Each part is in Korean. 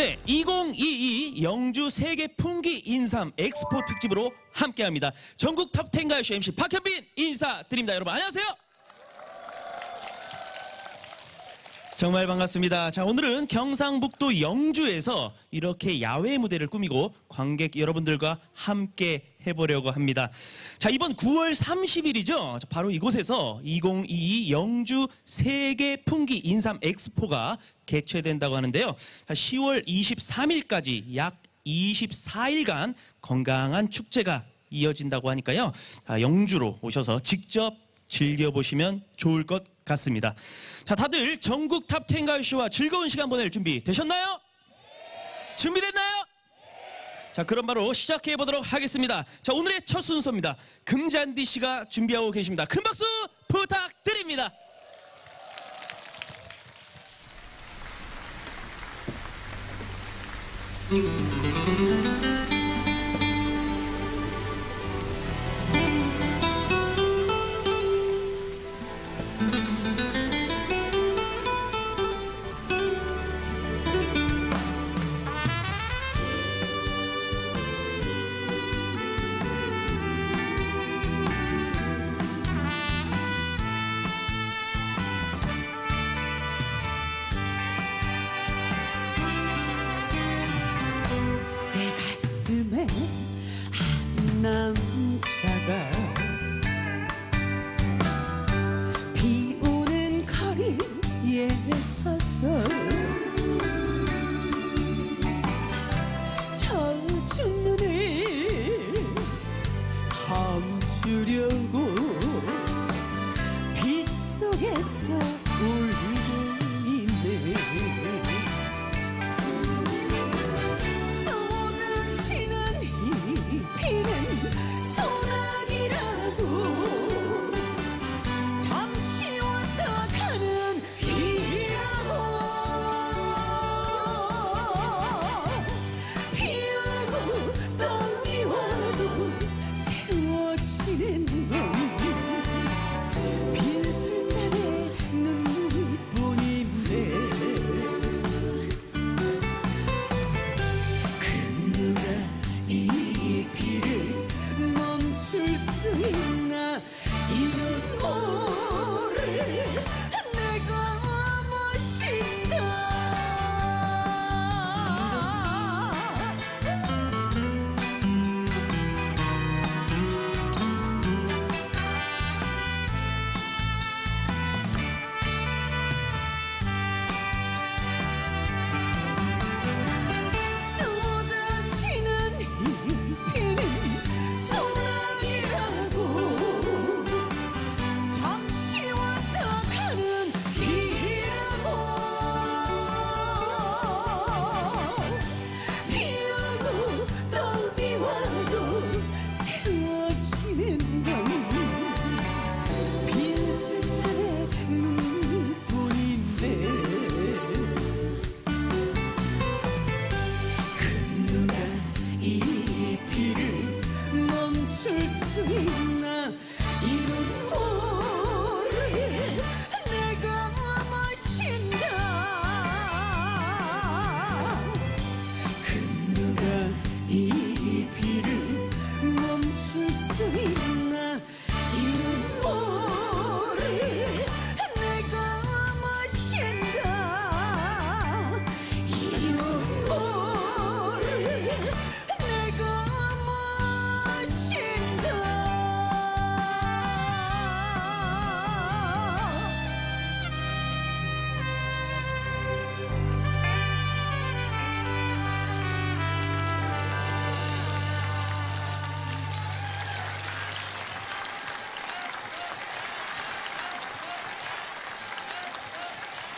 네, 2022 영주 세계 풍기 인삼 엑스포 특집으로 함께합니다. 전국 TOP10 가요쇼 MC 박현빈 인사드립니다. 여러분 안녕하세요. 정말 반갑습니다. 자, 오늘은 경상북도 영주에서 이렇게 야외 무대를 꾸미고 관객 여러분들과 함께 해보려고 합니다. 자, 이번 9월 30일이죠. 바로 이곳에서 2022 영주 세계 풍기 인삼 엑스포가 개최된다고 하는데요. 자, 10월 23일까지 약 24일간 건강한 축제가 이어진다고 하니까요. 자, 영주로 오셔서 직접 즐겨보시면 좋을 것 같습니다. 자, 다들 전국 TOP10 가요쇼와 즐거운 시간 보낼 준비 되셨나요? 준비됐나요? 자, 그럼 바로 시작해 보도록 하겠습니다. 자, 오늘의 첫 순서입니다. 금잔디 씨가 준비하고 계십니다. 큰 박수 부탁드립니다. 내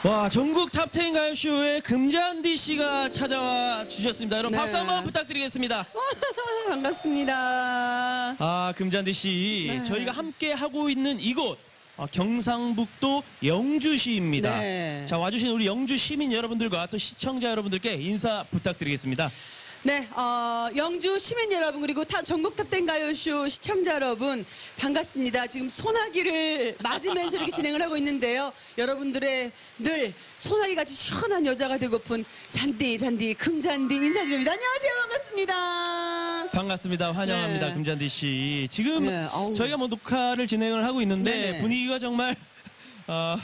와, 전국 TOP10 가요쇼에 금잔디 씨가 찾아와 주셨습니다. 여러분 네. 박수 한번 부탁드리겠습니다. 반갑습니다. 아, 금잔디 씨. 네. 저희가 함께 하고 있는 이곳 어, 경상북도 영주시입니다. 네. 자, 와주신 우리 영주 시민 여러분들과 또 시청자 여러분들께 인사 부탁드리겠습니다. 네, 어, 영주 시민 여러분 그리고 타, 전국 TOP10 가요쇼 시청자 여러분 반갑습니다. 지금 소나기를 맞으면서 이렇게 진행을 하고 있는데요. 여러분들의 늘 소나기 같이 시원한 여자가 되고픈 잔디 잔디 금잔디 인사드립니다. 안녕하세요, 반갑습니다. 반갑습니다. 환영합니다. 네. 금잔디 씨. 지금 네. 저희가 뭐 녹화를 진행을 하고 있는데 네네. 분위기가 정말 어,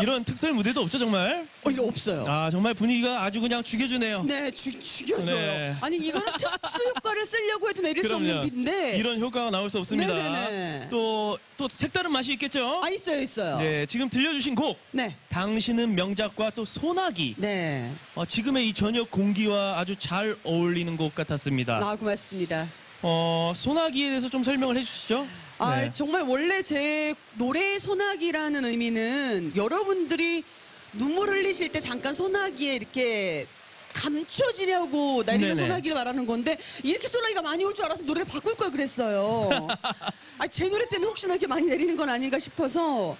이런 특설 무대도 없죠, 정말. 어, 이거 없어요. 아, 정말 분위기가 아주 그냥 죽여주네요. 네, 죽, 죽여줘요. 네. 아니 이거는 특수 효과를 쓰려고 해도 내릴 수 없는 비인데. 이런 효과가 나올 수 없습니다. 네네네. 또, 또 색다른 맛이 있겠죠? 아 있어요, 있어요. 네, 지금 들려주신 곡. 네. 당신은 명작과 또 소나기. 네. 어, 지금의 이 저녁 공기와 아주 잘 어울리는 곡 같았습니다. 아, 고맙습니다. 어, 소나기에 대해서 좀 설명을 해주시죠. 아, 네. 정말 원래 제 노래 소나기라는 의미는 여러분들이 눈물 흘리실 때 잠깐 소나기에 이렇게 감춰지려고 내리는 네네. 소나기를 말하는 건데 이렇게 소나기가 많이 올 줄 알아서 노래를 바꿀 걸 그랬어요. 아, 제 노래 때문에 혹시나 이렇게 많이 내리는 건 아닌가 싶어서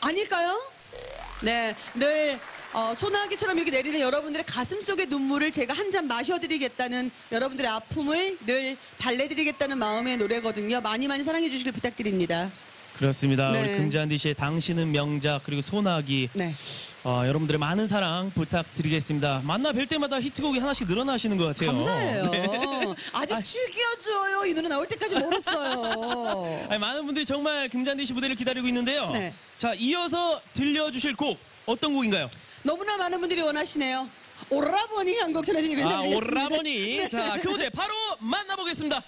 아닐까요? 네, 늘 어, 소나기처럼 이렇게 내리는 여러분들의 가슴 속의 눈물을 제가 한 잔 마셔드리겠다는 여러분들의 아픔을 늘 달래드리겠다는 마음의 노래거든요. 많이 많이 사랑해 주시길 부탁드립니다. 그렇습니다. 네. 우리 금잔디 씨의 당신은 명작 그리고 소나기 네. 어, 여러분들의 많은 사랑 부탁드리겠습니다. 만나 뵐 때마다 히트곡이 하나씩 늘어나시는 것 같아요. 감사해요. 네. 아직 아, 죽여줘요. 이 노래 나올 때까지 멀었어요. 아니, 많은 분들이 정말 금잔디 씨 무대를 기다리고 있는데요. 네. 자, 이어서 들려주실 곡 어떤 곡인가요? 너무나 많은 분들이 원하시네요. 오라버니 한 곡 전해드리고 아, 인사드리겠습니다. 오라버니. 네. 자, 그 무대 바로 만나보겠습니다.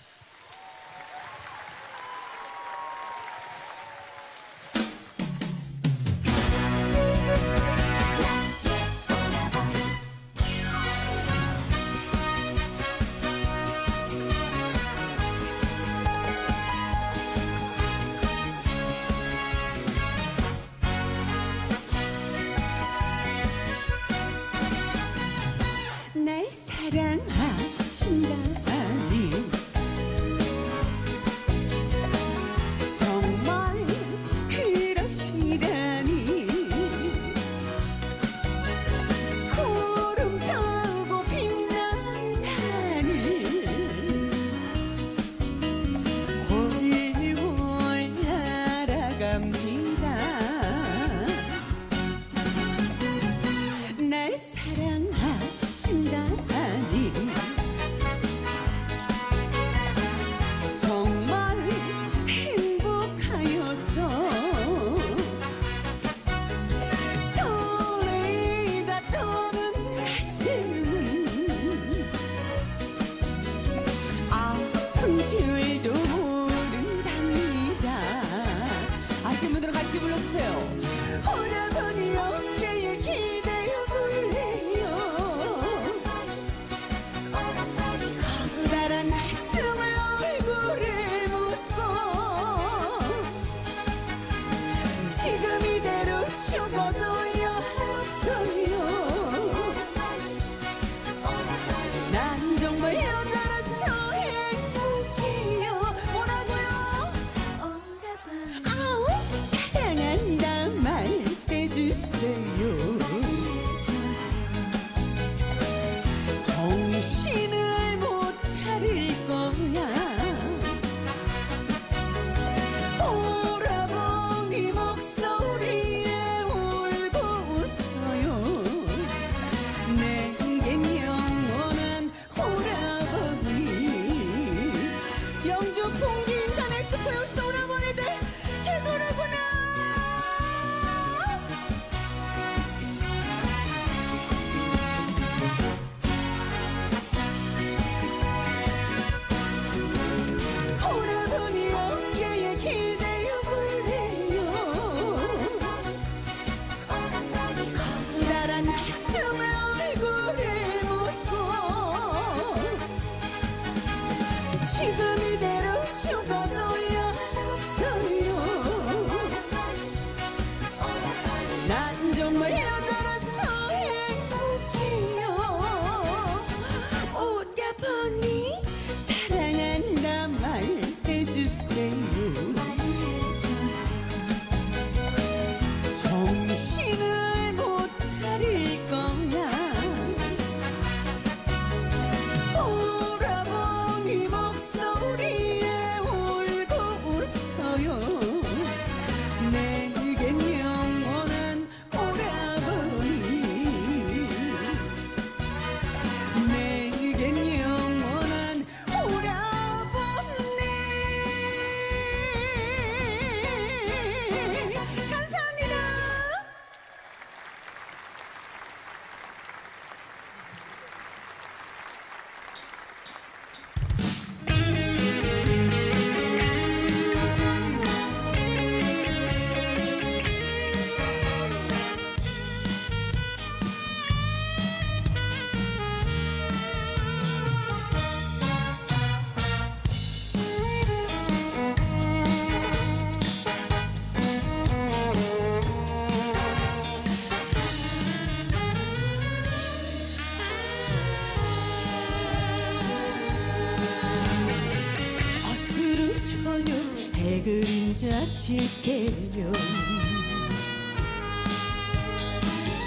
실게면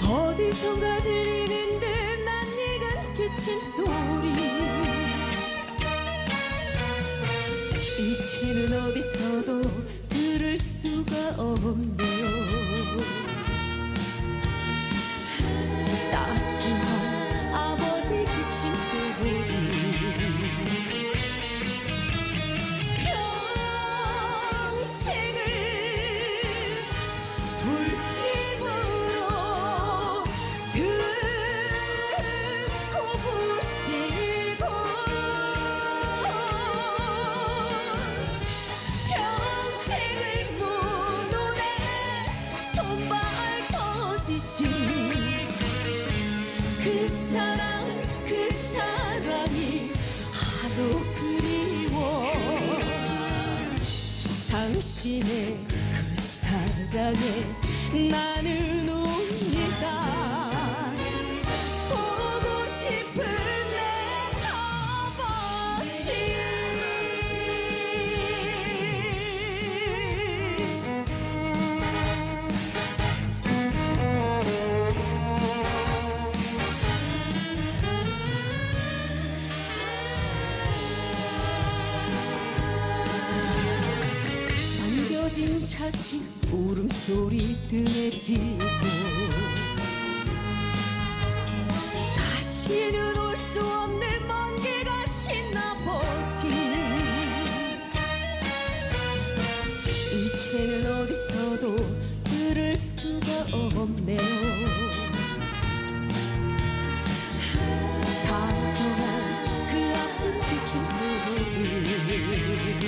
어디선가 들려 당신의 그 사랑에 나는 다시 울음소리 들려지고 다시는 올 수 없는 먼 길 가신 아버지. 이제는 어디서도 들을 수가 없네요. 다정한 그 아픈 기침 소리.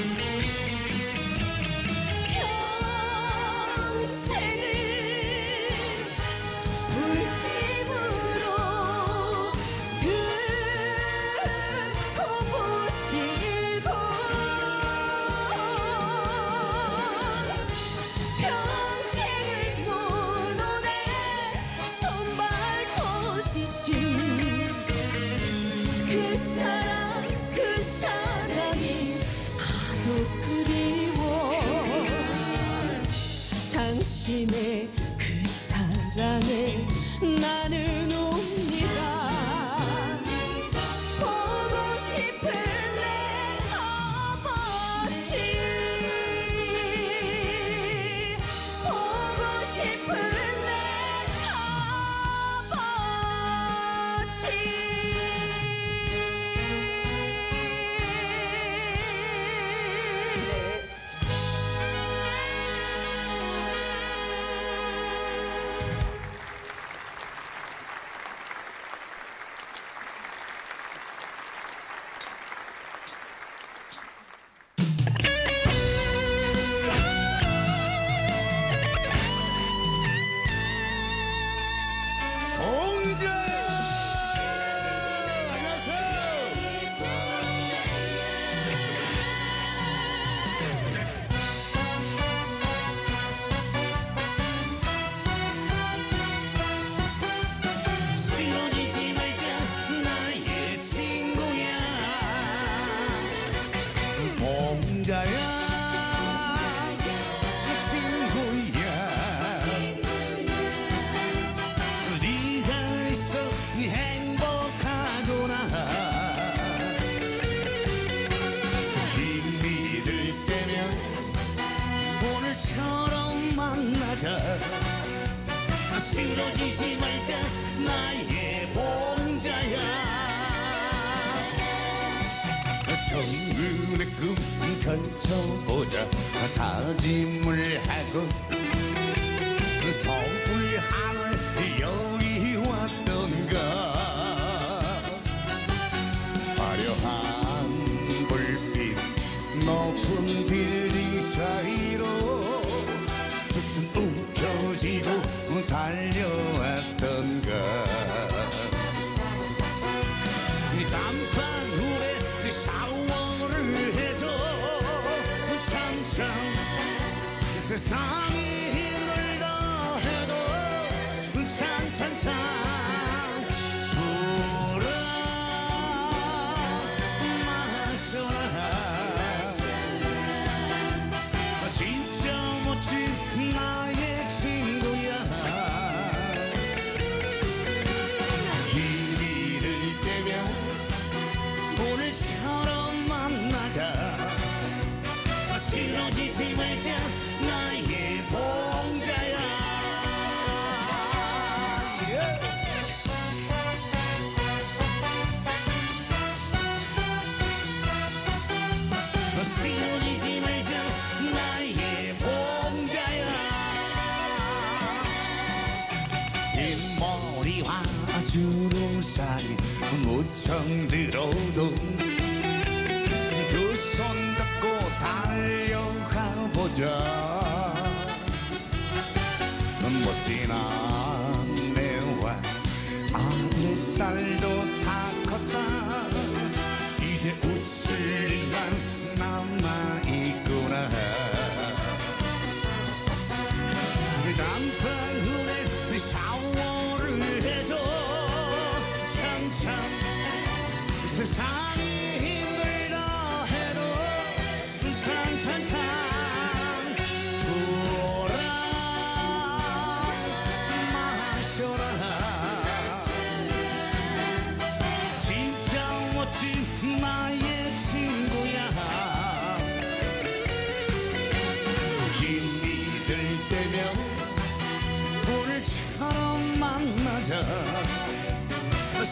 the song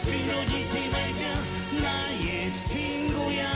쓰러지지 말자. 나의 친구야.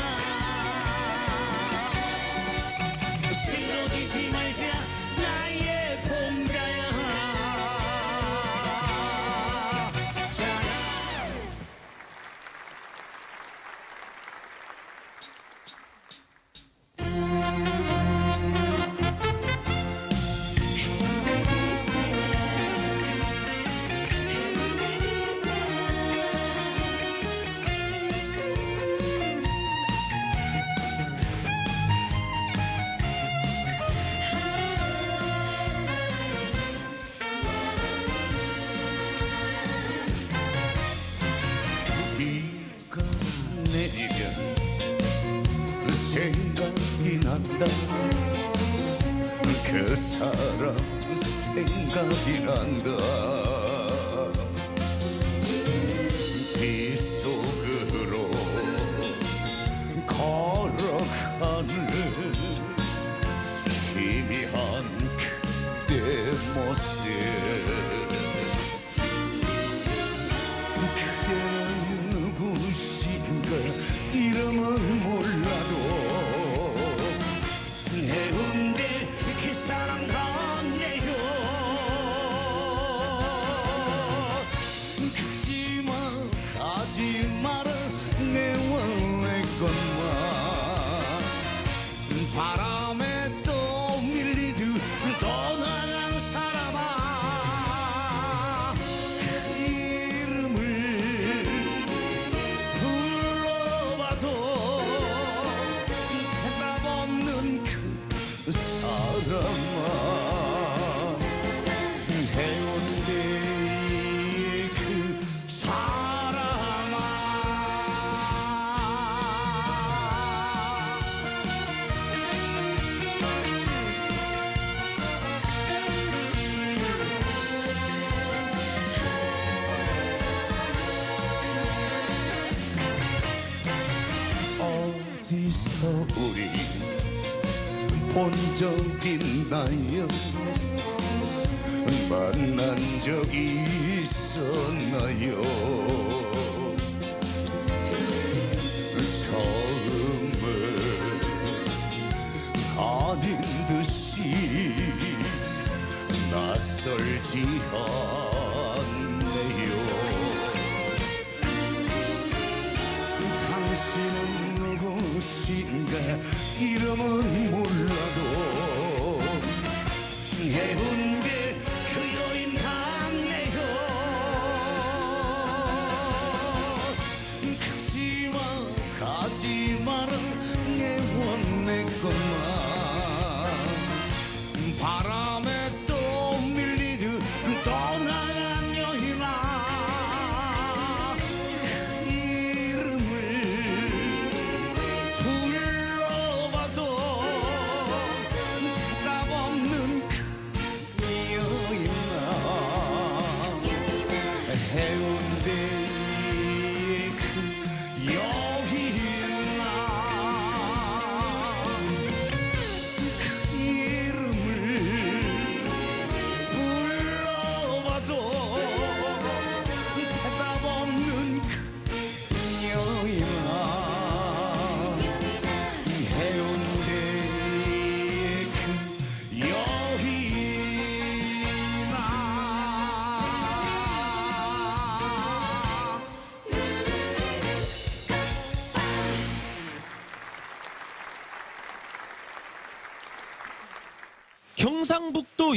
be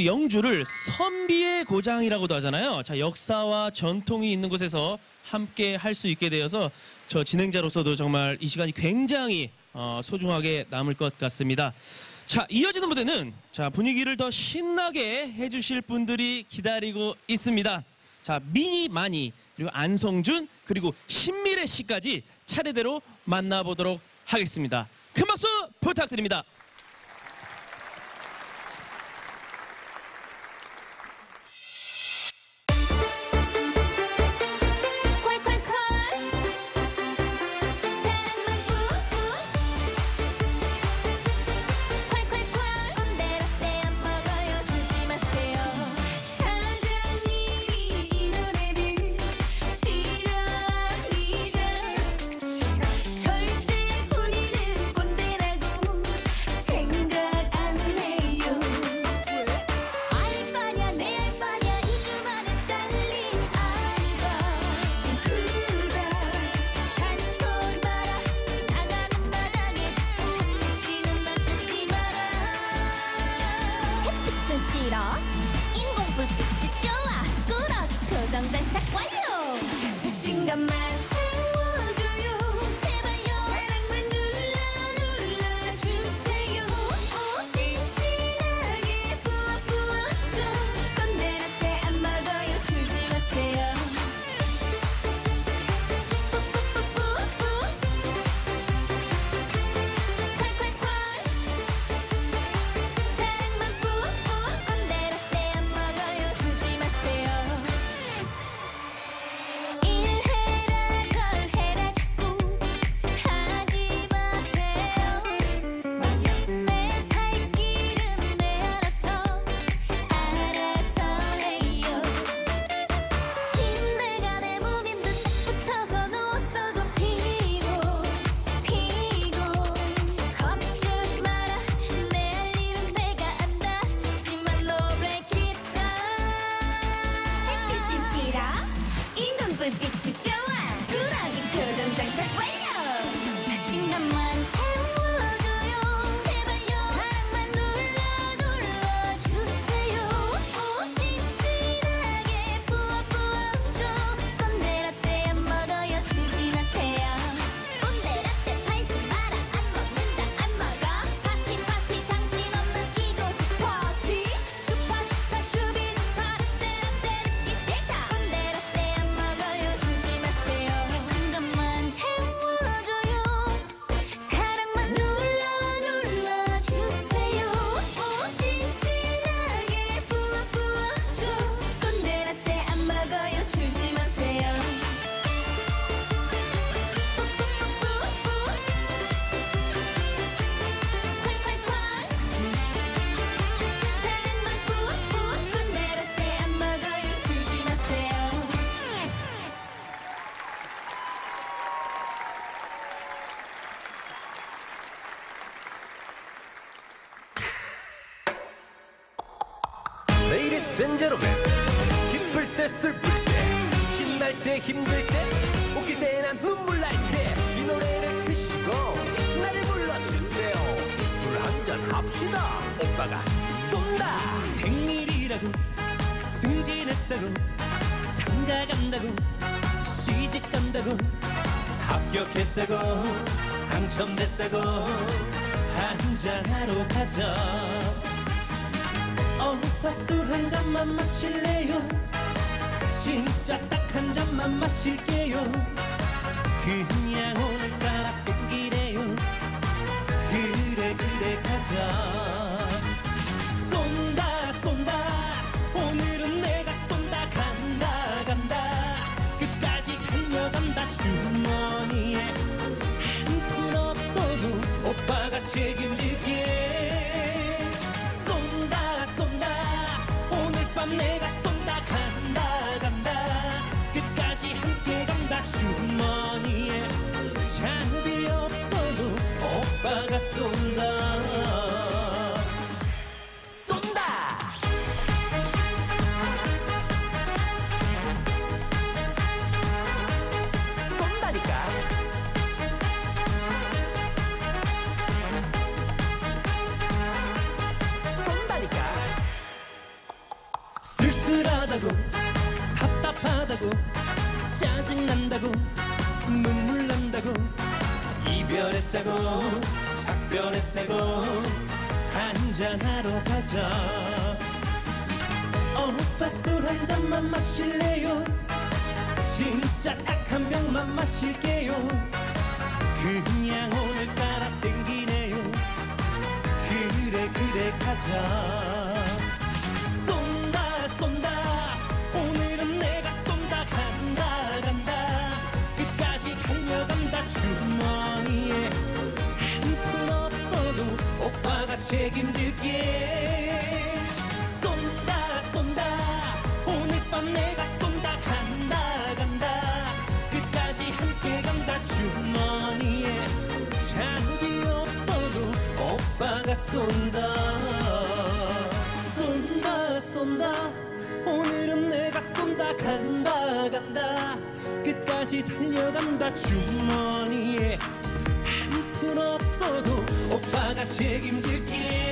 영주를 선비의 고장이라고도 하잖아요. 자, 역사와 전통이 있는 곳에서 함께 할 수 있게 되어서 저 진행자로서도 정말 이 시간이 굉장히 어, 소중하게 남을 것 같습니다. 자, 이어지는 무대는 자, 분위기를 더 신나게 해주실 분들이 기다리고 있습니다. 자, 미니 마니, 그리고 안성준, 그리고 신미래 씨까지 차례대로 만나보도록 하겠습니다. 큰 박수 부탁드립니다. 가죠. 오빠 술 한 잔만 마실래요? 진짜 딱 한 잔만 마실게요. 술 한 잔만 마실래요? 진짜 딱 한 병만 마실게요. 그냥 오늘따라 땡기네요. 그래 그래 가자. 쏜다 쏜다. 오늘은 내가 쏜다. 간다 간다. 끝까지 달려간다. 주머니에 한 푼 없어도 오빠가 책임질게. 쏜다. 쏜다 쏜다. 오늘은 내가 쏜다. 간다 간다. 끝까지 달려간다. 주머니에 한 푼 없어도 오빠가 책임질게.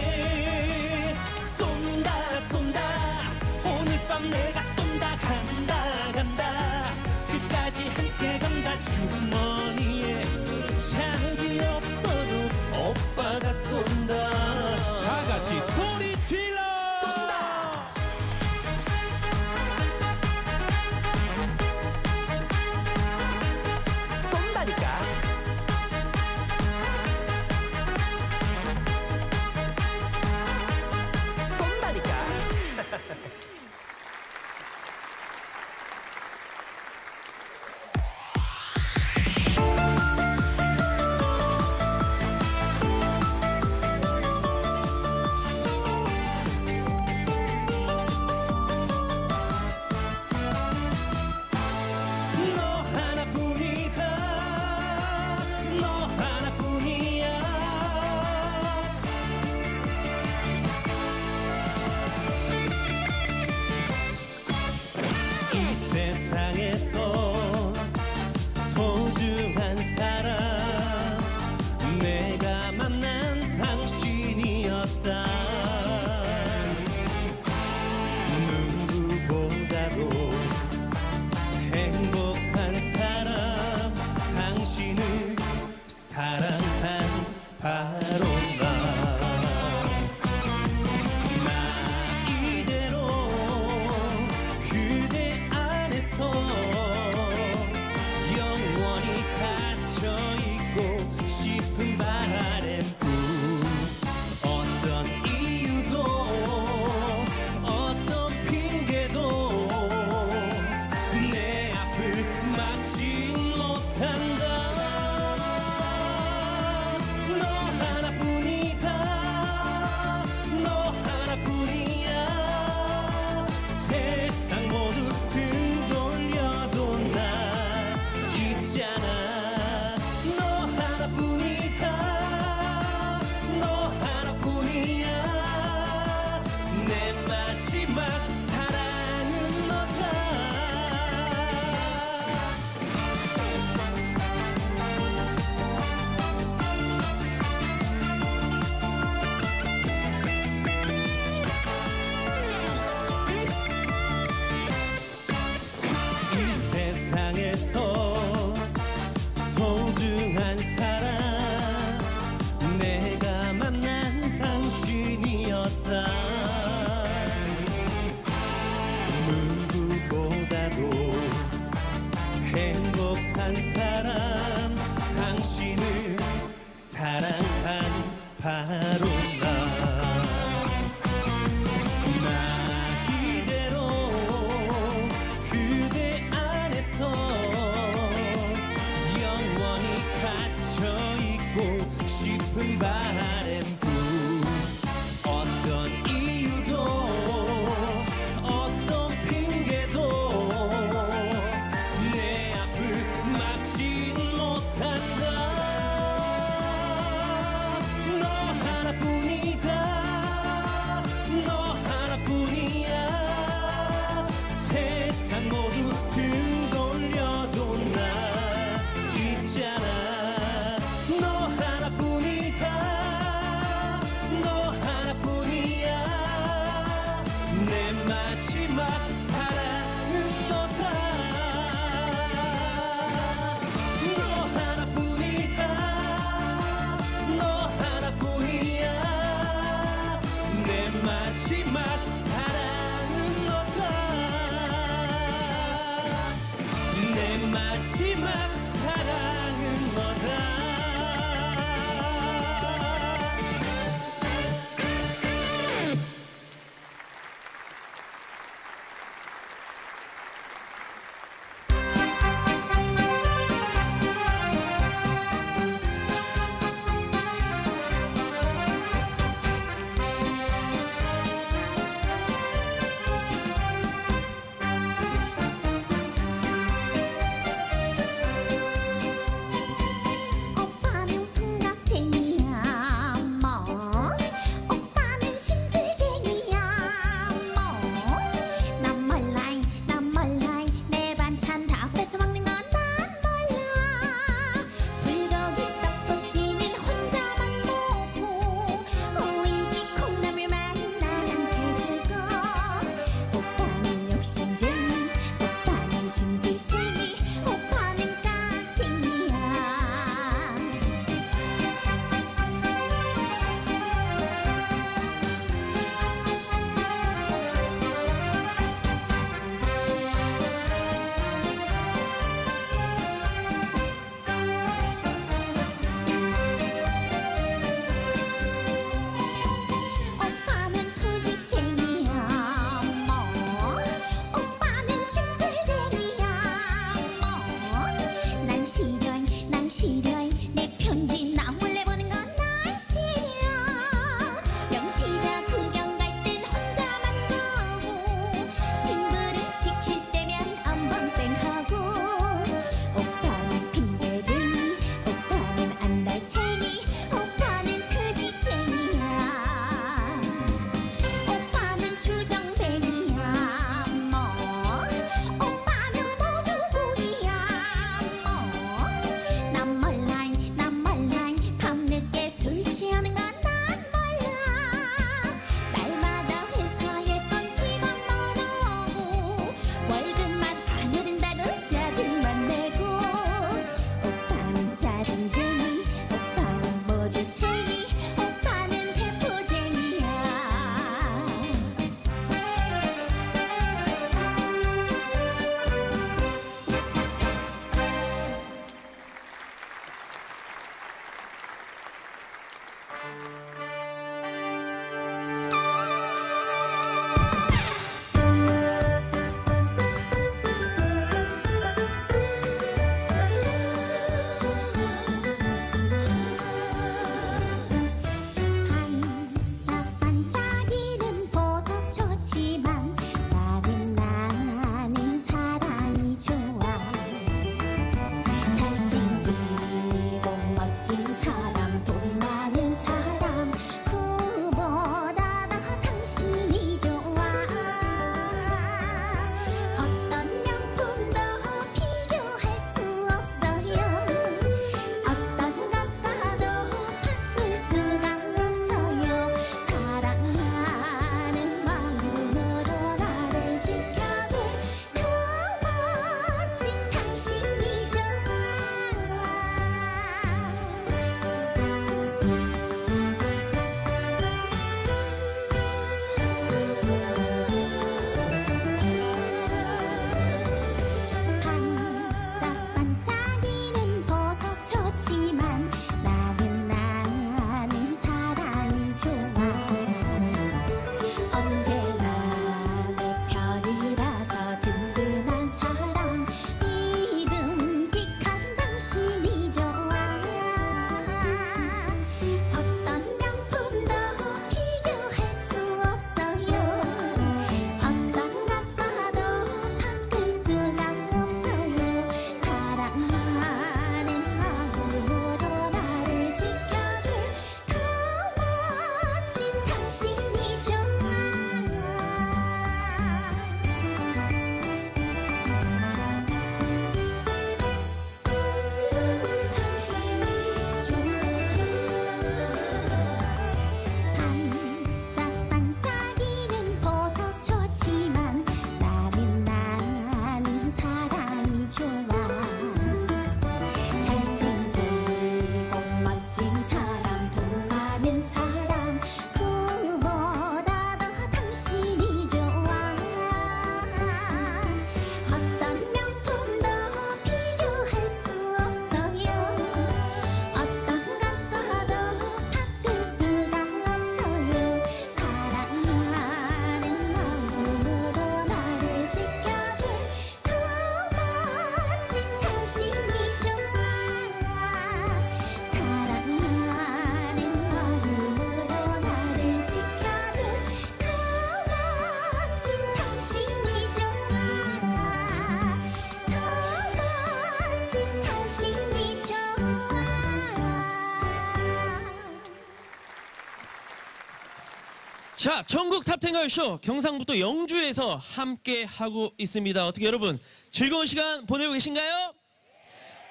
자, 전국 탑텐 가요쇼 경상북도 영주에서 함께 하고 있습니다. 어떻게 여러분 즐거운 시간 보내고 계신가요?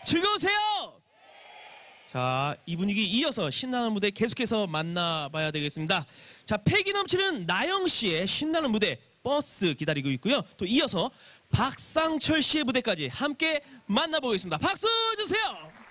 즐거우세요? 자, 이 분위기 이어서 신나는 무대 계속해서 만나봐야 되겠습니다. 자, 패기 넘치는 나영 씨의 신나는 무대 버스 기다리고 있고요. 또 이어서 박상철 씨의 무대까지 함께 만나보겠습니다. 박수 주세요!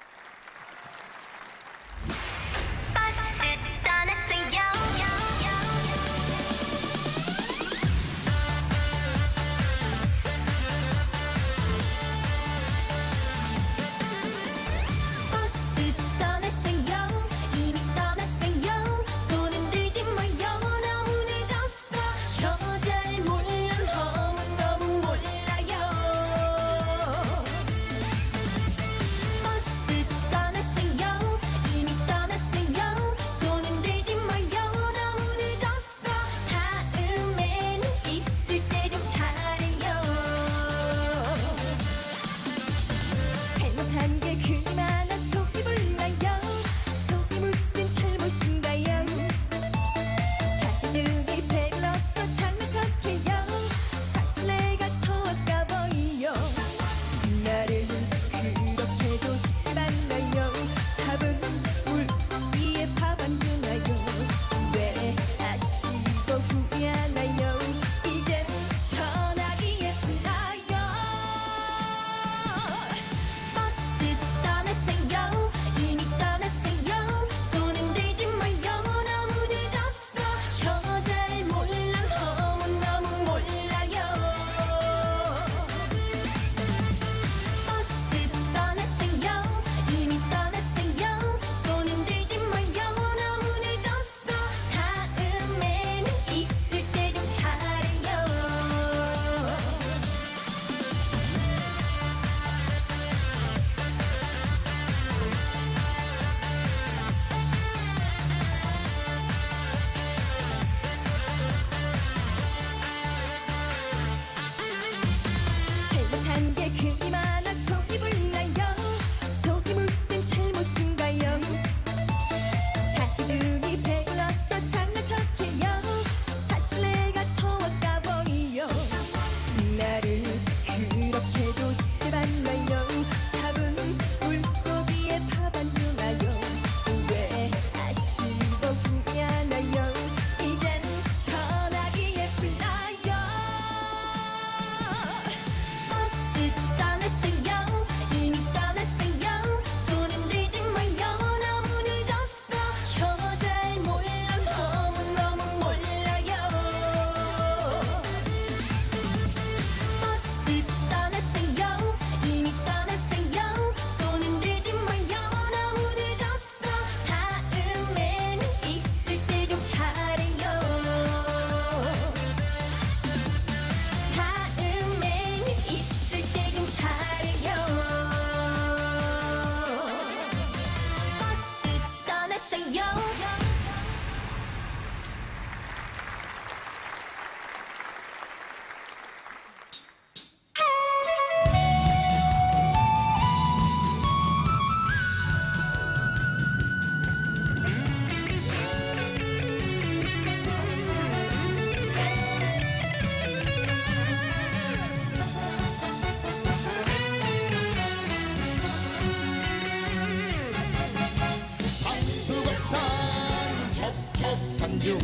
중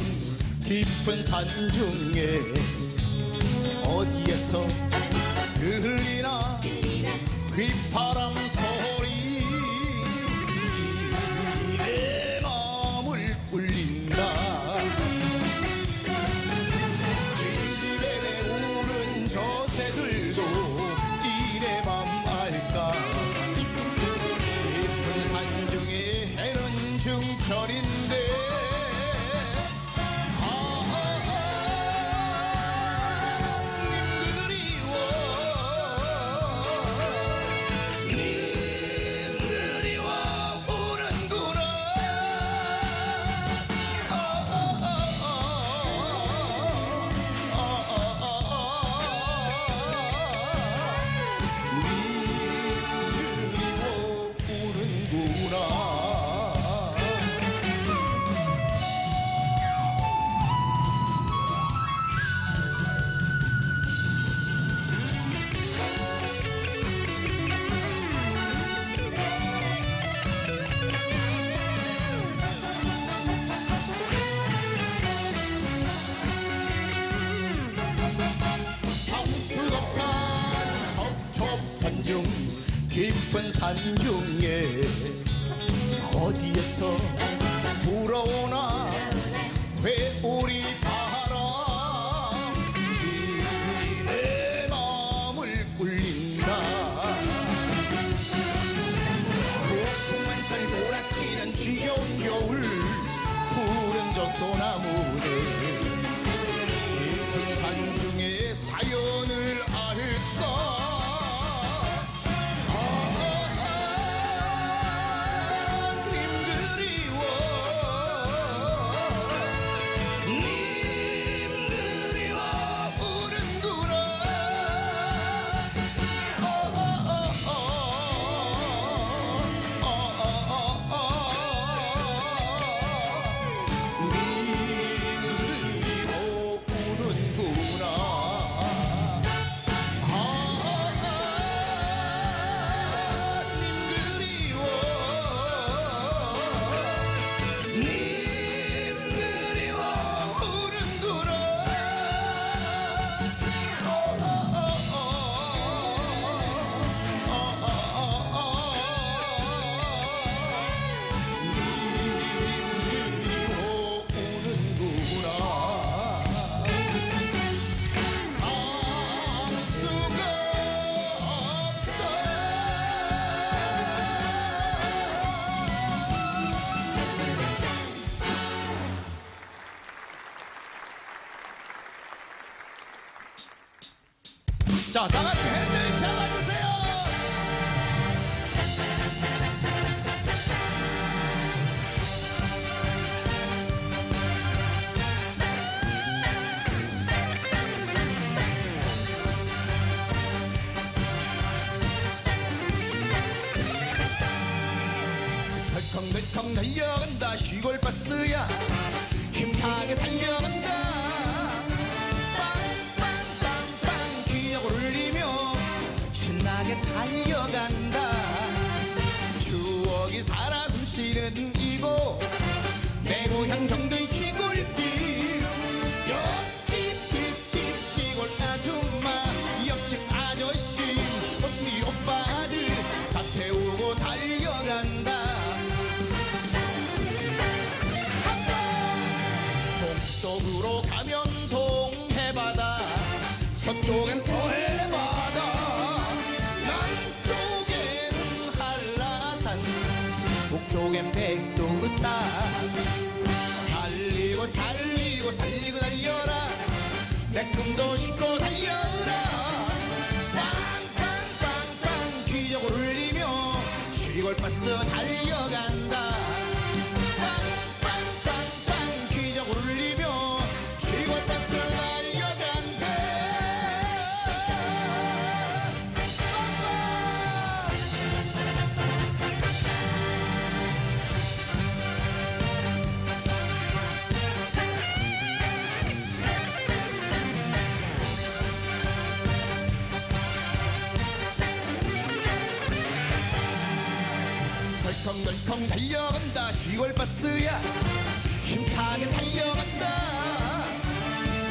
깊은 산중에 산중 깊은 산중에 어디에서 불어오나 회오리 바 북쪽엔 백두산 달리고 달리고 달리고 달려라. 내 꿈도 싣고 달려라. 빵빵빵빵 기적을 울리며 시골 버스 달려간 시골버스야 힘차게 달려간다.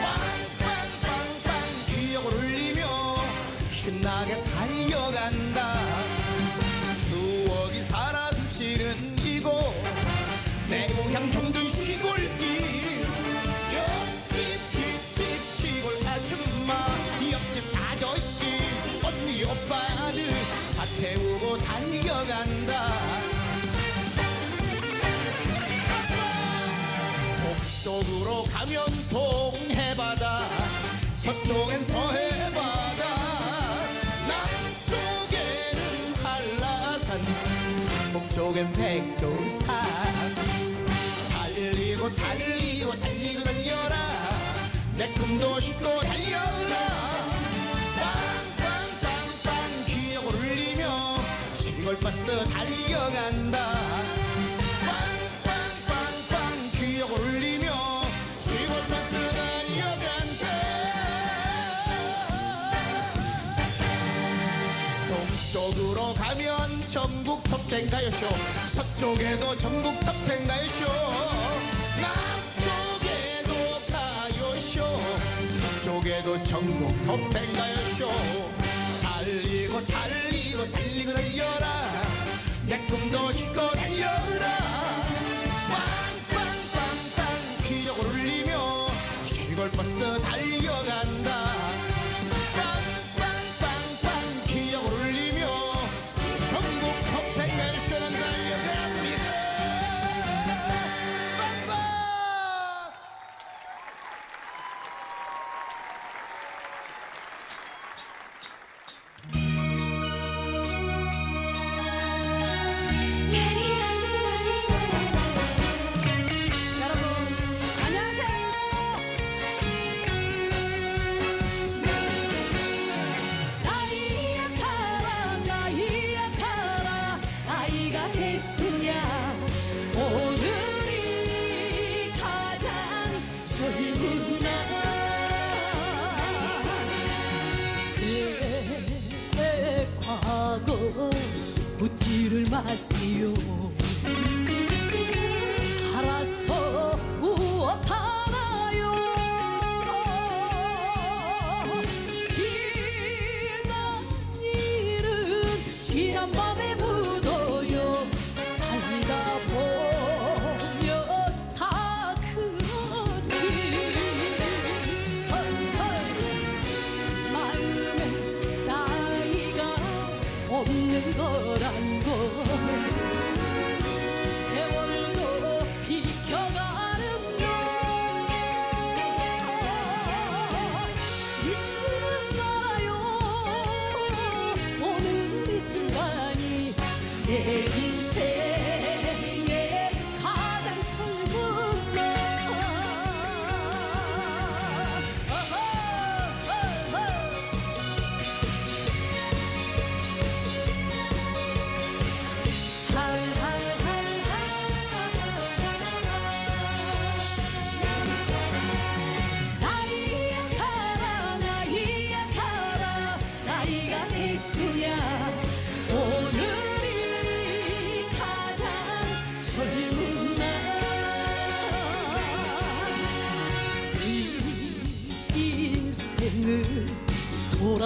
빵빵빵빵 기억을 울리며 신나게 달려간다. 추억이 살아 숨쉬는 이곳 내 고향 정든 시골길. 옆집 뒷집 시골 아줌마 옆집 아저씨 언니 오빠들 다 태우고 달려간다 북쪽으로 가면 동해바다. 서쪽엔 서해바다. 남쪽에는 한라산. 북쪽엔 백두산. 달리고 달리고 달리고 달려라 내 꿈도 싣고 달려라. 빵빵빵빵 기억을 울리며 시골버스 달려간다 전국 톱텐 가요쇼 서쪽에도 전국 톱텐 가요쇼 남쪽에도 가요쇼 북쪽에도 전국 톱텐 가요쇼 달리고 달리고 달리고 달리고 달려라 내 꿈도 싣고 달려라 빵빵빵빵 기력을 울리며 시골버스 달려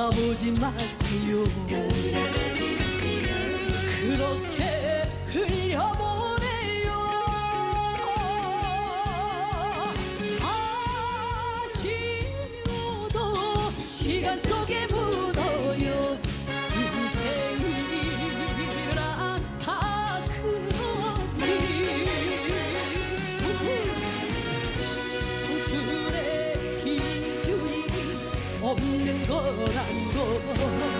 돌아보지 마세요 그렇게 흘려보내요. 아쉬워도 시간 속에 묻어요. 인생이라 다 그렇지 청춘의 기준이 없는 거란 거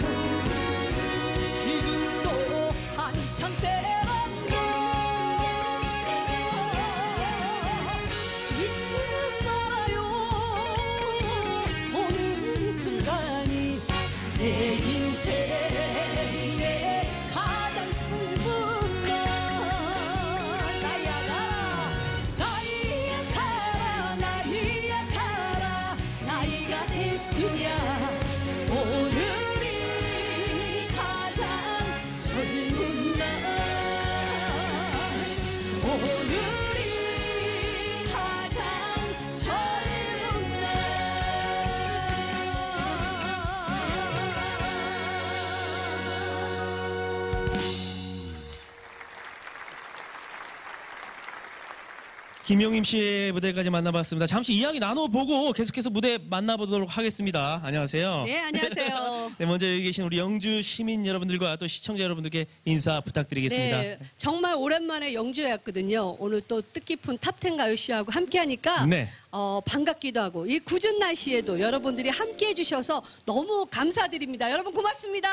김용임 씨의 무대까지 만나봤습니다. 잠시 이야기 나눠보고 계속해서 무대 만나보도록 하겠습니다. 안녕하세요. 네 안녕하세요. 네, 먼저 여기 계신 우리 영주 시민 여러분들과 또 시청자 여러분들께 인사 부탁드리겠습니다. 네, 정말 오랜만에 영주에 왔거든요. 오늘 또 뜻깊은 탑텐 가요쇼하고 함께하니까 네. 어, 반갑기도 하고 이 굳은 날씨에도 여러분들이 함께해 주셔서 너무 감사드립니다. 여러분 고맙습니다.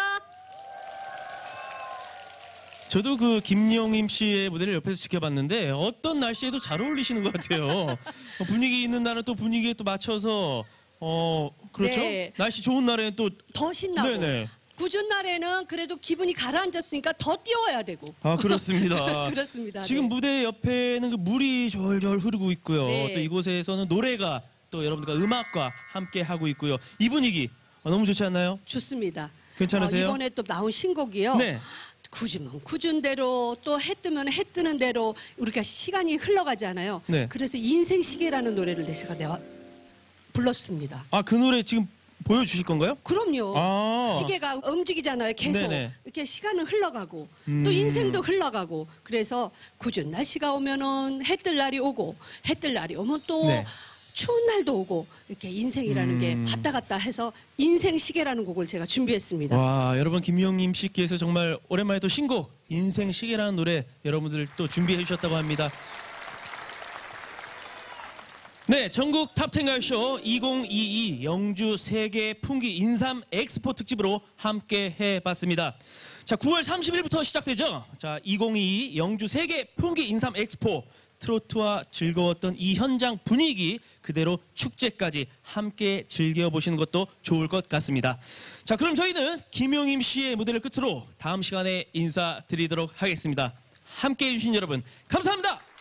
저도 그 김용임 씨의 무대를 옆에서 지켜봤는데 어떤 날씨에도 잘 어울리시는 것 같아요. 어, 분위기 있는 날은 또 분위기에 또 맞춰서 어 그렇죠. 네. 날씨 좋은 날에는 또 더 신나고 네네. 굳은 날에는 그래도 기분이 가라앉았으니까 더 뛰어야 되고 아 그렇습니다. 그렇습니다. 지금 네. 무대 옆에는 그 물이 졸졸 흐르고 있고요. 네. 또 이곳에서는 노래가 또 여러분들과 음악과 함께 하고 있고요. 이 분위기 어, 너무 좋지 않나요? 좋습니다. 괜찮으세요? 어, 이번에 또 나온 신곡이요. 네. 굳으면 굳은 대로 또 해 뜨면 해 뜨는 대로 우리가 시간이 흘러가잖아요. 네. 그래서 인생 시계라는 노래를 내가 내가 불렀습니다. 아 그 노래 지금 보여주실 건가요? 그럼요. 아. 시계가 움직이잖아요. 계속 네네. 음. 이렇게 시간은 흘러가고 또 인생도 흘러가고 그래서 궂은 날씨가 오면은 해 뜰 날이 오고 해 뜰 날이 오면 또 네. 추운 날도 오고 이렇게 인생이라는 음. 게 왔다 갔다 해서 인생 시계라는 곡을 제가 준비했습니다. 와 여러분 김용임 씨께서 정말 오랜만에 또 신곡 인생 시계라는 노래 여러분들 또 준비해 주셨다고 합니다. 네, 전국 TOP10 가요쇼 2022 영주 세계 풍기 인삼 엑스포 특집으로 함께 해봤습니다. 자, 9월 30일부터 시작되죠. 자, 2022 영주 세계 풍기 인삼 엑스포 트로트와 즐거웠던 이 현장 분위기 그대로 축제까지 함께 즐겨보시는 것도 좋을 것 같습니다. 자, 그럼 저희는 김용임 씨의 무대를 끝으로 다음 시간에 인사드리도록 하겠습니다. 함께 해주신 여러분, 감사합니다!